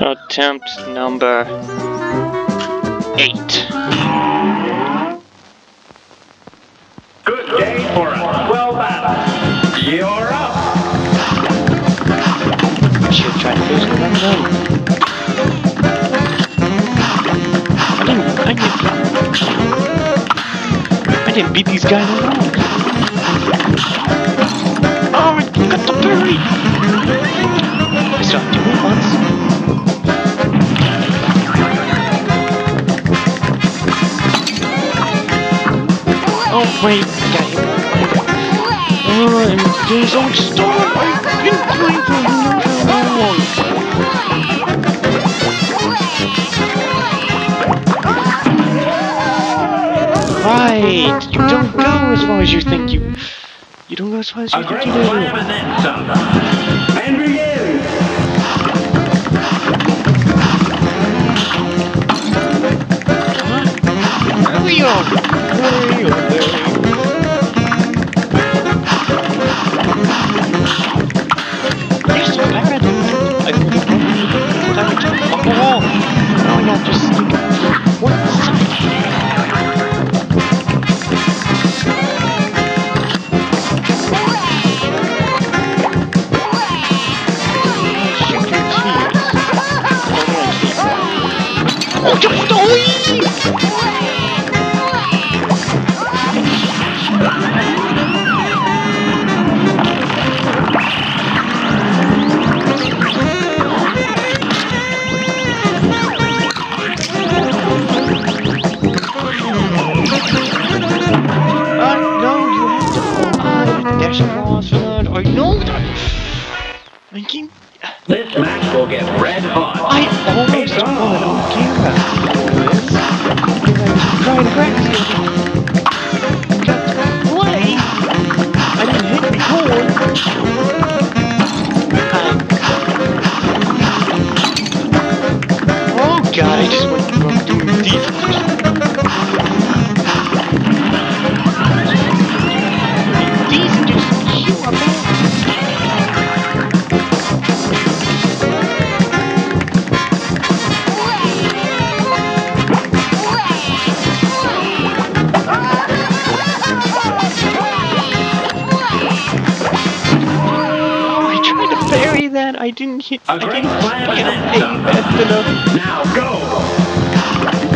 Attempt number eight. Good day for a swell battle. You're up. I should have tried to lose the run zone. I didn't. I didn't. I didn't beat these guys at all. Oh, I got the parry. I still have to do once. Oh wait, I got hit. Oh, I'm doing so much stuff. I've been for so long. Right, you don't go as far as you think you. You don't go as far as you A think you do. slam and then some. And begin. You're so bad. For that. Know that. I. This match will get red hot. I almost It's won on. on camera. Because I was trying to practice. it. Got to play. I didn't hit record. I- um. Oh god, I just went from doing defense. I didn't hit. A I didn't slam and hit then A some. fast enough. Now go.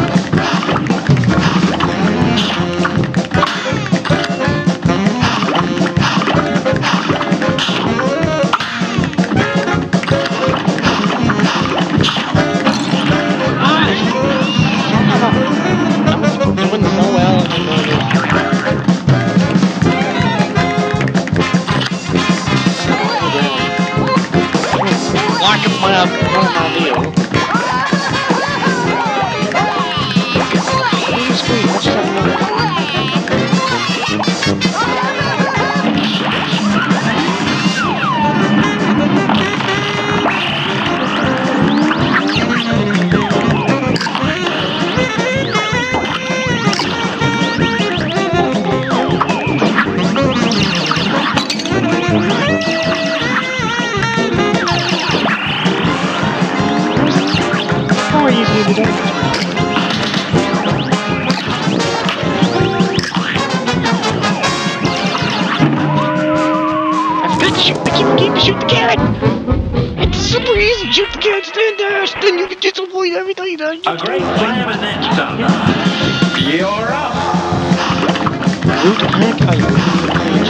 Lock up my one of my shoot. I keep getting to shoot the cat. It's super easy. Shoot the cat, stand there, then you can just avoid everything. That A great slam and then some. You're up. Root hack, I really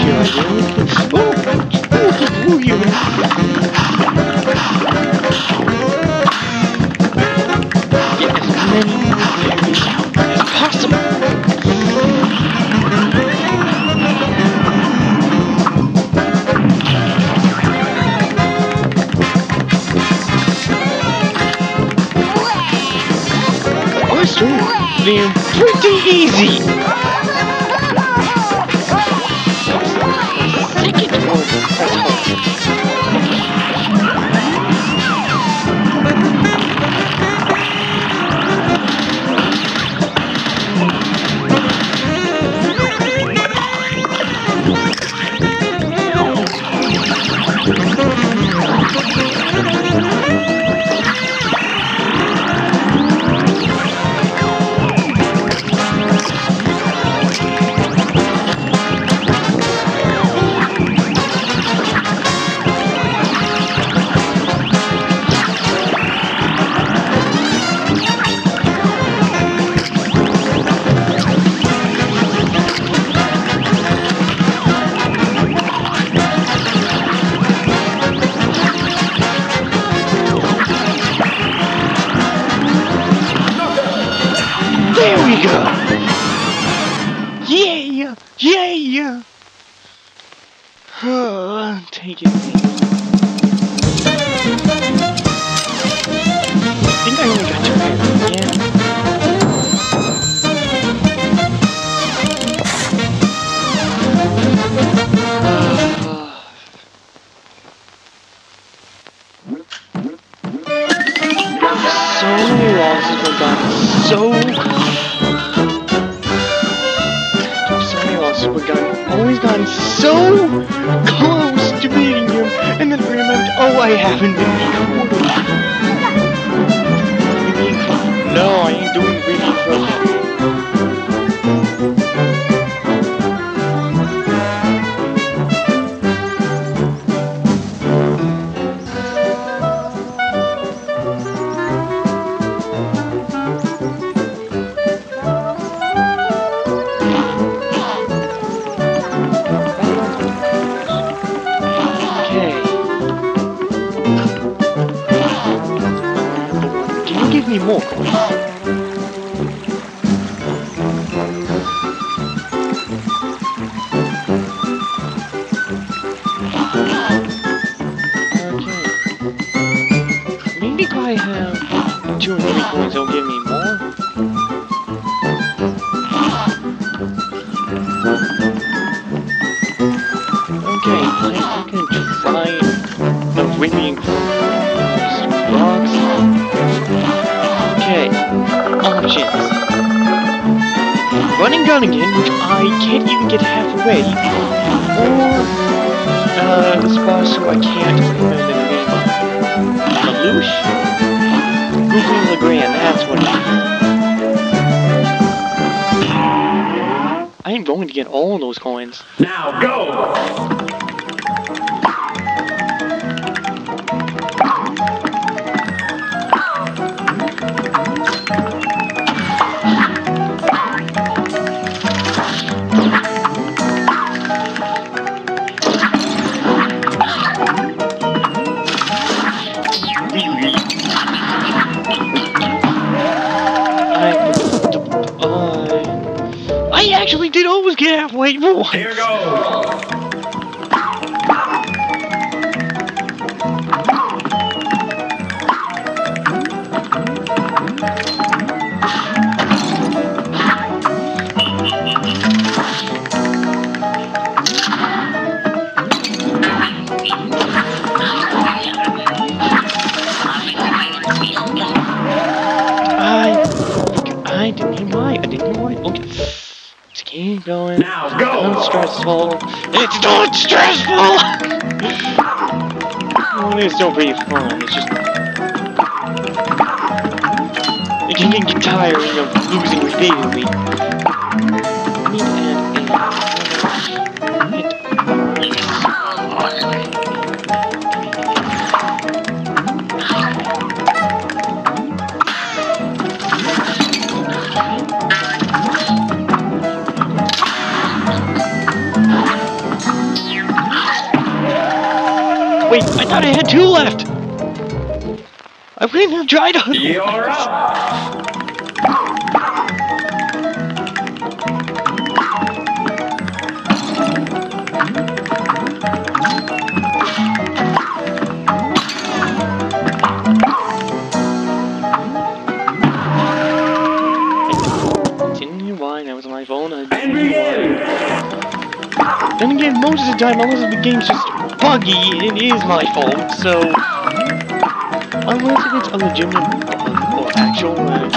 you. I really can. Oh, oh, oh, you. Also, they're pretty easy. Second more. Maybe I have two coins, they'll give me more. Okay, I can try the winning Running gun again, which I can't even get halfway. Or uh, the spot so I can't name. Lelouch? Goopy Le Grande, that's what it is. I am going to get all those coins. Now go! Stressful. It's not stressful. well, it's still pretty fun. It's just it can get tiring of losing repeatedly. Wait, I thought I had two left. I wouldn't have tried to. You're up! Didn't hear why. That was my phone. I And begin! Then again, most of the time, unless the game's just buggy, it is my fault, so... Unless if it's a legitimate bug or actual lag,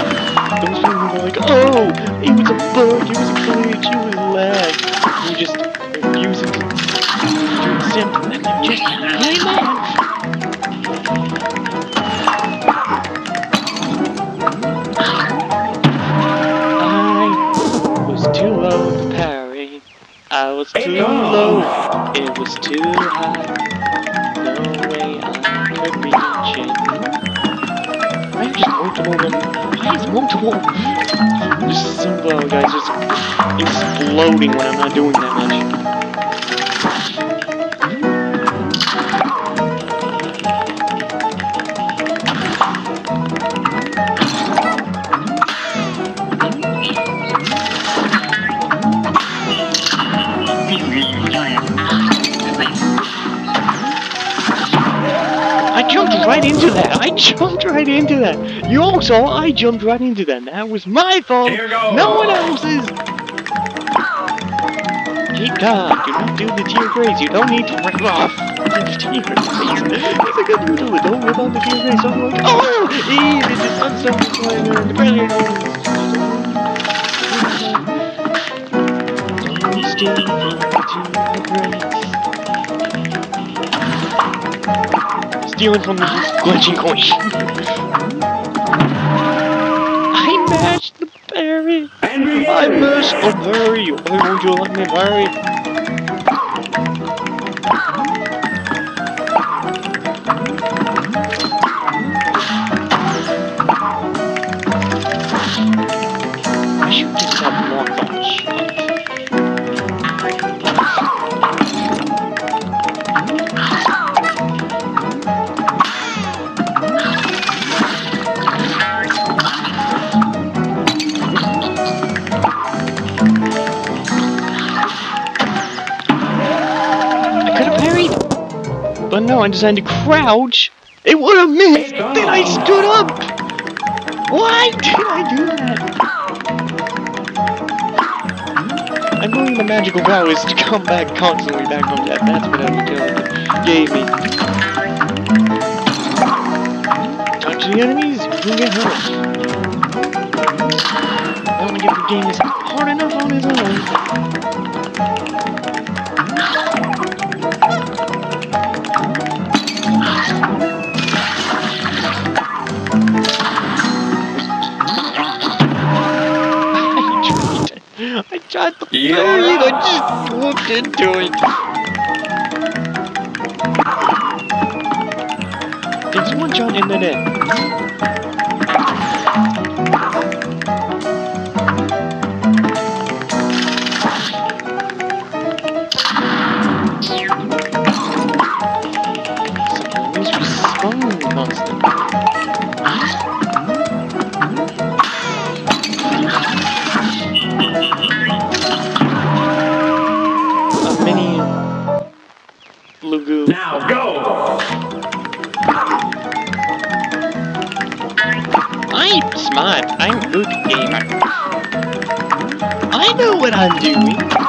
those people who are like, oh, it was a bug, it was a glitch, it was lag, who just refuse it to accept that they're just really mad. I was too low to parry. I was too low. It was too high. Multiple them. I have multiple. Just simple guys, It's exploding when I'm not doing that much. Jumped right into that. You all saw I jumped right into that. That was my fault. Here goes. No one else's. Keep calm. Do not do the tear grace. You don't need to rip off the tear grace. He's a good noodle. Don't rip off the tear grace. Oh, my- oh! Eee, this is unself-employment. The brilliant. Stealing from the glitching coin. I mashed the berry. I mashed a berry. Oh, Why won't you let me berry? No, I decided to crouch. It would have missed. Then I stood up. Why did I do that? I believe the magical vow is to come back constantly back from death. That's what Undertale gave me. Touch the enemies, you'll get hurt. I don't give the game is hard enough on his own. Tried. I tried to Yeah. parry it. I just whooped into it. Can someone jump in the net? What I'm doing.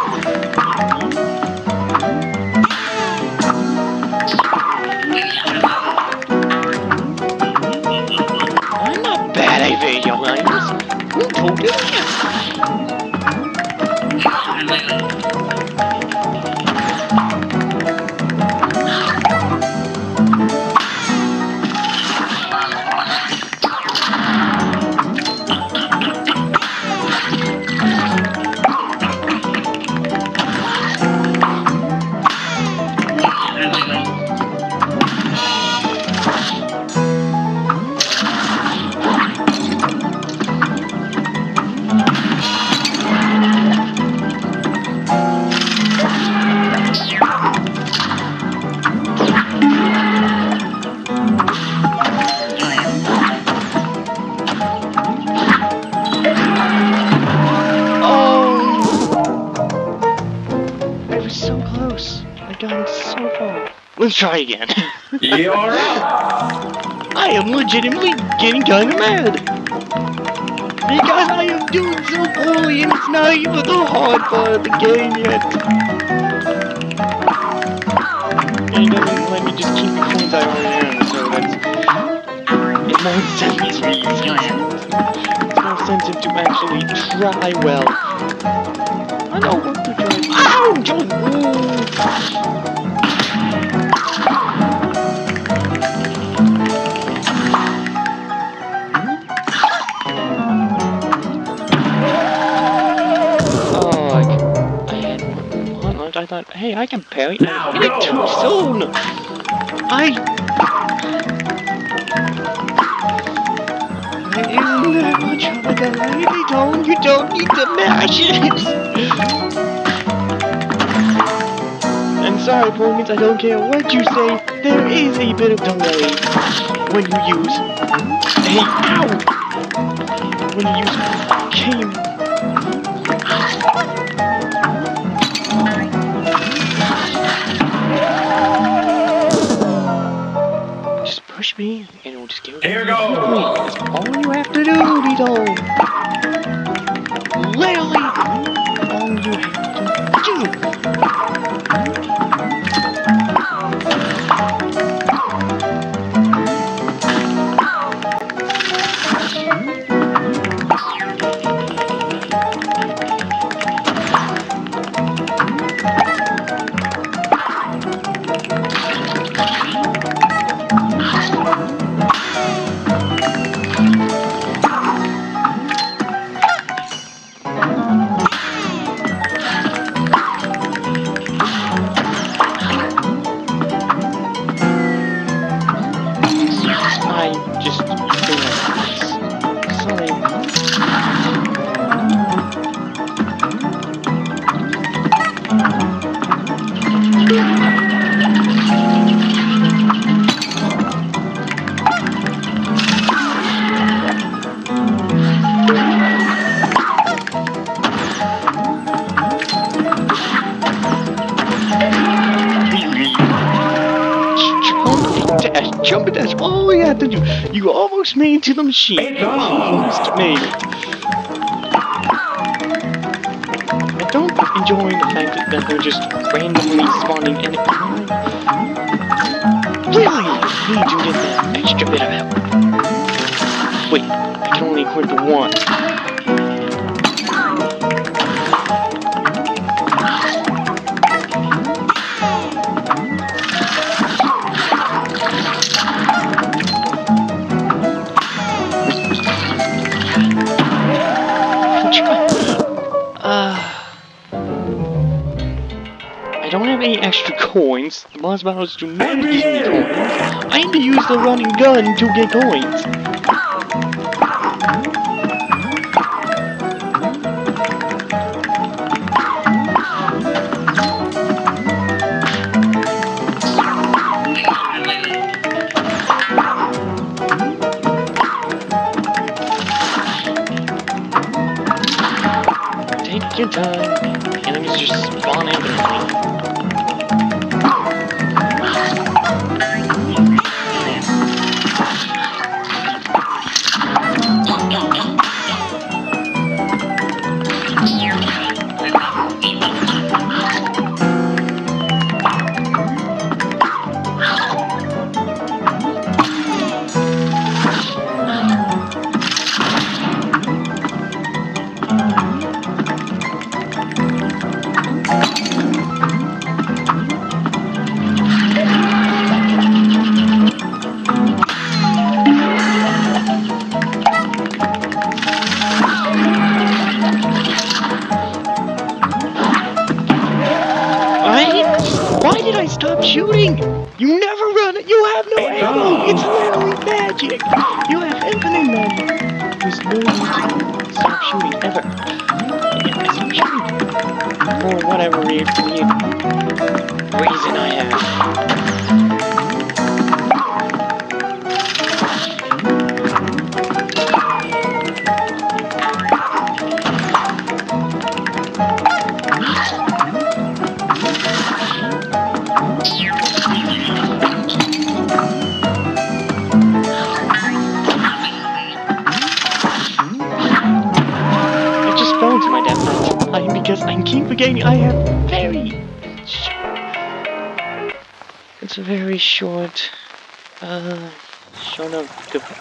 Was so close. I got it so far. Let's try again. You're up. I am legitimately getting kinda mad. Because I am doing so poorly and it's not even the hard part of the game yet. And it doesn't let me just keep the coins I already earned, so that's... It makes sense for you. It's more sense to actually try well. I know what to try. Oh, had lunch. I thought, hey, I can parry. Now I it too soon. I. It isn't that much of a. They don't. You don't need to mash it. Sorry, opponents. I don't care what you say. There is a bit of delay when you use. Hey, ow! When you use game Just push me, and it'll just give it Here goes. That's all you have to do, Dito. Made to the machine. It's on. Almost made it. I don't enjoy the fact that, they're just randomly spawning in it. Really? Need to get that extra bit of help. Wait, I can only equip the one. Coins. The boss battles do not give me coins. I need to use the running gun to get coins. It's literally magic. You have infinite magic. There's no need to stop shooting ever. Stop shooting. For whatever weird reason I have. It's a very short. Uh, short of.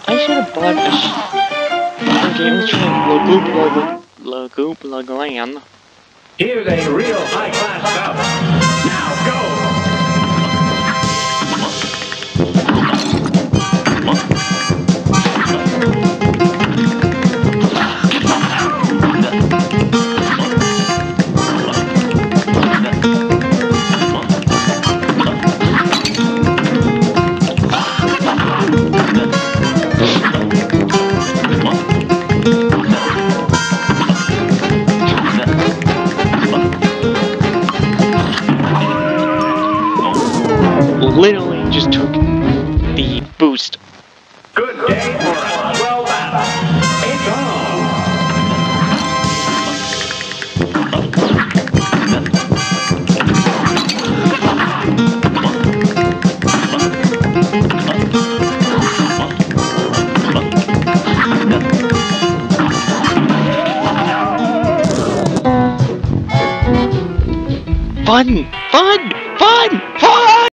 I should have bought a. Sh- let's try Lagoop Lagoop Lagran. Here's a real high-class stuff. Now